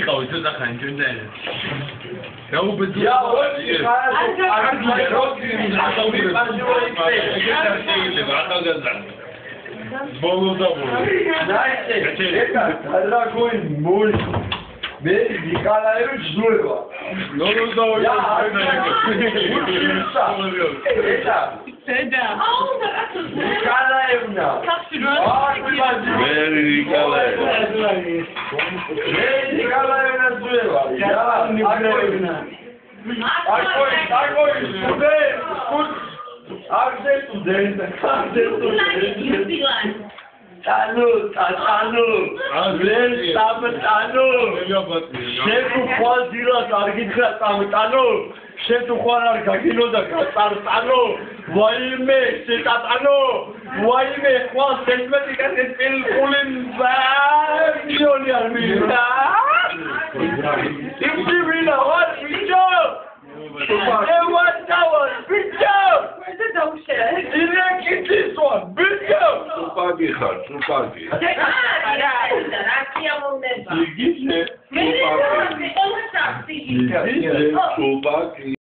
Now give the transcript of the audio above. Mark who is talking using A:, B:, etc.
A: იყავი
B: ცოტა ხანი ჩვენ და
A: რა უბედო Ja, heute ბოლო და ბოლო
C: დარაგოი მოი მე ნიკოლაევი ჟუევა
A: ნონო და
C: ესა
D: დედა
C: ნიკოლაევნა
D: მე ნიკოლაევი მე
C: ნიკოლაევნა ჟუევა ნიკოლაევნა
E: აკოი აკოი სტუდე
C: არზე სტუდენტ არზე სტუდენტ ტანო ტანო
A: ლენ სამ
C: ტანო
A: შენ
C: თუ ხვალ დილას არ გითხრა სამ ტანო შენ თუ ხვალ
B: არ Why you make one statement because it will pull in back on your meal?
C: If you win a one, we jump!
F: Everyone
C: tower, we jump! Direct this one, bitch!
F: Super, bitch! Super, bitch! Super, bitch!
D: Super, bitch! Super, bitch! Super, bitch!
E: Super,
B: bitch! Super, bitch!
F: Super, bitch! Super,
E: bitch! Super,
C: bitch!
F: Super, bitch!